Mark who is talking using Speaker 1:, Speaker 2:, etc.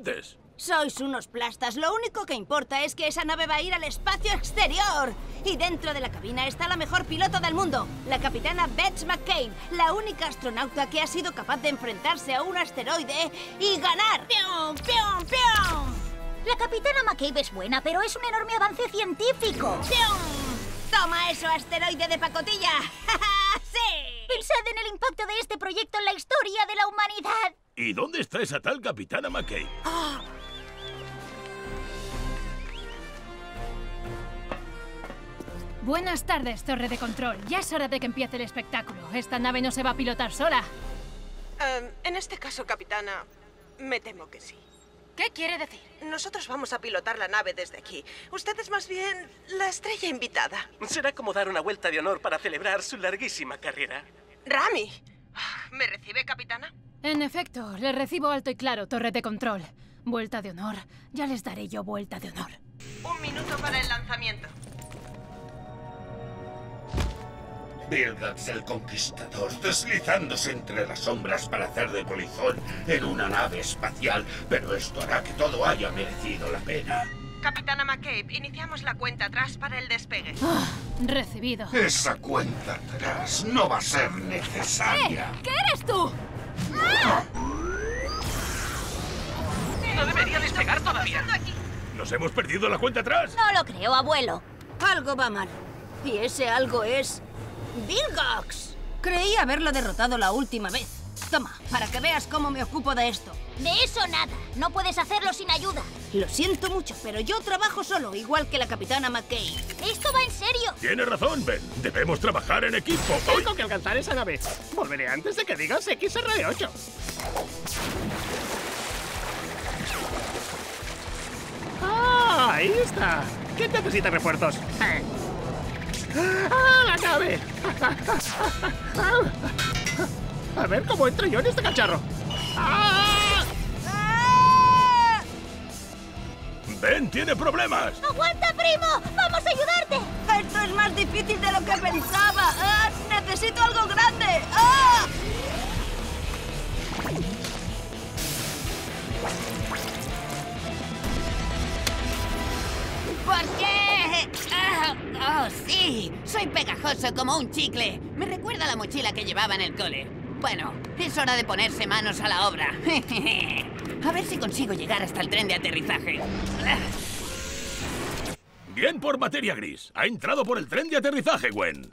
Speaker 1: antes.
Speaker 2: Sois unos plastas. Lo único que importa es que esa nave va a ir al espacio exterior. Y dentro de la cabina está la mejor piloto del mundo, la capitana Beth McCabe, la única astronauta que ha sido capaz de enfrentarse a un asteroide y ganar.
Speaker 3: ¡Pium, pium, pium! La capitana McCabe es buena, pero es un enorme avance científico.
Speaker 2: ¡Pium! ¡Toma eso, asteroide de pacotilla! ¡Sí!
Speaker 3: Pensad en el impacto de este proyecto en la historia de la humanidad.
Speaker 1: ¿Y dónde está esa tal capitana McKay?
Speaker 4: Buenas tardes, torre de control. Ya es hora de que empiece el espectáculo. Esta nave no se va a pilotar sola.
Speaker 5: Em, en este caso, capitana, me temo que sí.
Speaker 4: ¿Qué quiere decir?
Speaker 5: Nosotros vamos a pilotar la nave desde aquí. Usted es más bien la estrella invitada.
Speaker 6: Será como dar una vuelta de honor para celebrar su larguísima carrera.
Speaker 5: Rami, ¿me recibe, capitana?
Speaker 4: En efecto, le recibo alto y claro, torre de control. Vuelta de honor. Ya les daré yo vuelta de honor.
Speaker 5: Un minuto para el lanzamiento.
Speaker 7: Vilgax el Conquistador deslizándose entre las sombras para hacer de polizón en una nave espacial, pero esto hará que todo haya merecido la pena.
Speaker 5: Capitana McCabe, iniciamos la cuenta atrás para el despegue.
Speaker 4: Ah, recibido.
Speaker 7: Esa cuenta atrás no va a ser necesaria.
Speaker 4: ¿Qué eres tú?
Speaker 6: No debería despegar todavía.
Speaker 1: ¿Nos hemos perdido la cuenta atrás?
Speaker 3: No lo creo, abuelo.
Speaker 2: Algo va mal. Y ese algo es... ¡Vilgax! Creí haberlo derrotado la última vez. Toma, para que veas cómo me ocupo de esto.
Speaker 3: De eso nada. No puedes hacerlo sin ayuda.
Speaker 2: Lo siento mucho, pero yo trabajo solo, igual que la capitana McKay.
Speaker 3: Esto va en serio.
Speaker 1: Tienes razón, Ben. Debemos trabajar en equipo. ¡Ay!
Speaker 6: Tengo que alcanzar esa nave. Volveré antes de que digas XR8. ¡Ah! Ahí está. ¿Quién necesita refuerzos? ¡Ah, la nave! A ver cómo entro yo en este cacharro. ¡Ah!
Speaker 1: Ben tiene problemas.
Speaker 3: ¡Aguanta, primo! ¡Vamos a ayudarte!
Speaker 2: Esto es más difícil de lo que pensaba. ¡Ah! ¡Necesito algo grande! ¡Ah!
Speaker 8: ¿Por qué? Ah, ¡Oh, sí! Soy pegajoso como un chicle. Me recuerda a la mochila que llevaba en el cole. Bueno, es hora de ponerse manos a la obra. A ver si consigo llegar hasta el tren de aterrizaje.
Speaker 1: Bien por materia gris. Ha entrado por el tren de aterrizaje, Gwen.